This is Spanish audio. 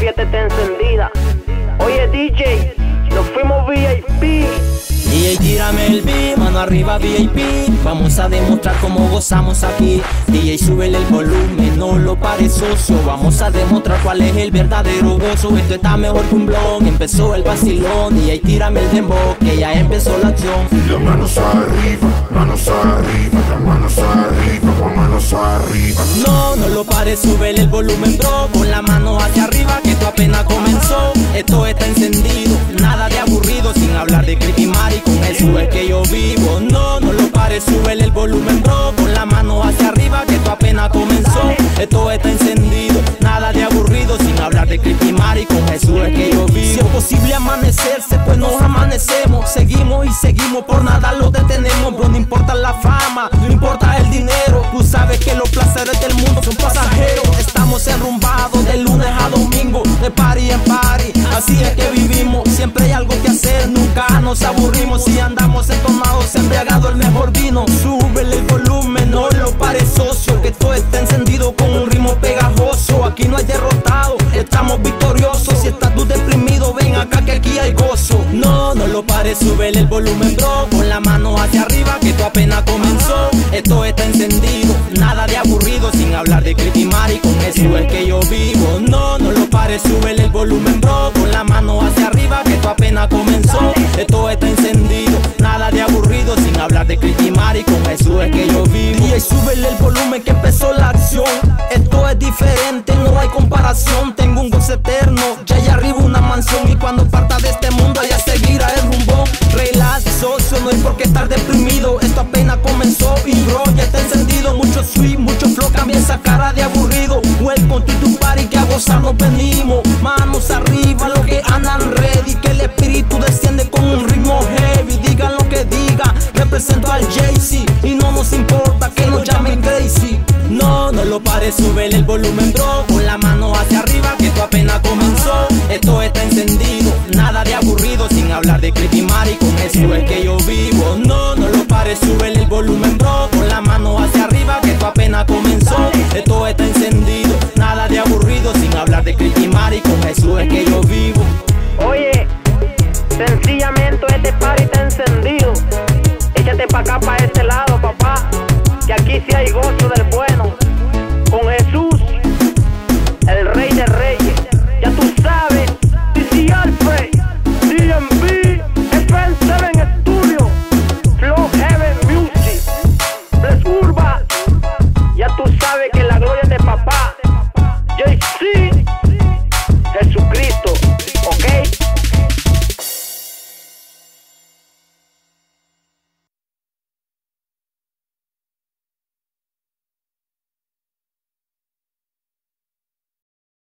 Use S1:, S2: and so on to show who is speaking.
S1: fiesta está encendida. Oye DJ, nos fuimos VIP.
S2: DJ tírame el beat, mano arriba VIP Vamos a demostrar cómo gozamos aquí. DJ súbele el volumen, no lo pare socio Vamos a demostrar cuál es el verdadero gozo. Esto está mejor que un blog, empezó el vacilón. DJ tírame el dembow, que ya empezó la acción.
S3: Las manos arriba, manos arriba, las manos arriba, con manos arriba.
S2: No, no lo pare, súbele el volumen bro. Con la mano hacia arriba apenas comenzó. Esto está encendido, nada de aburrido Sin hablar de creepy Mari, con eso es que yo vivo. No, no lo pare, súbele el volumen bro. Con la mano hacia arriba que esto apenas comenzó. Esto está encendido, nada de aburrido Sin hablar de creepy Mari, con Jesús es que yo vivo. Si es posible amanecerse, pues nos amanecemos. Seguimos y seguimos, por nada lo detenemos Bro, no importa la fama, no importa el dinero. Tú sabes que los placeres del mundo son pasajeros. Estamos enrumbados De party en party, así es que vivimos Siempre hay algo que hacer, nunca nos aburrimos. Si andamos entonados, embriagados el mejor vino. Súbele el volumen, no lo pares socio Que todo está encendido con un ritmo pegajoso. Aquí no hay derrotado, estamos victoriosos. Si estás tú deprimido, ven acá que aquí hay gozo. No, no lo pares, súbele el volumen bro. Con la mano hacia arriba que esto apenas comenzó. Esto está encendido, nada de aburrido Sin hablar de creepy Mari, con eso es que yo No, pares, súbele el volumen bro Con la mano hacia arriba que esto apenas comenzó. Esto está encendido, nada de aburrido Sin hablar de creepy Mari, con eso es que yo vivo. Y súbele el volumen que empezó la acción. Esto es diferente, no hay comparación. Tengo un gozo eterno, ya hay arriba una mansión. Y cuando parta de este mundo ya seguirá el rumbo. Relax, socio, no hay por qué estar deprimido. Esto apenas comenzó y bro, ya está encendido. Mucho sweet, mucho flow, cambia esa cara de aburrido. Welcome to party que a gozar nos venimos. Manos arriba, los que andan ready Que el espíritu desciende con un ritmo heavy. Digan lo que digan, represento al Jay-Z. Y no nos importa que nos llamen crazy No, no lo pares, súbele el volumen bro. Con la mano hacia arriba que esto apenas comenzó. Esto está encendido, nada de aburrido Sin hablar de creepy encendido.
S1: Échate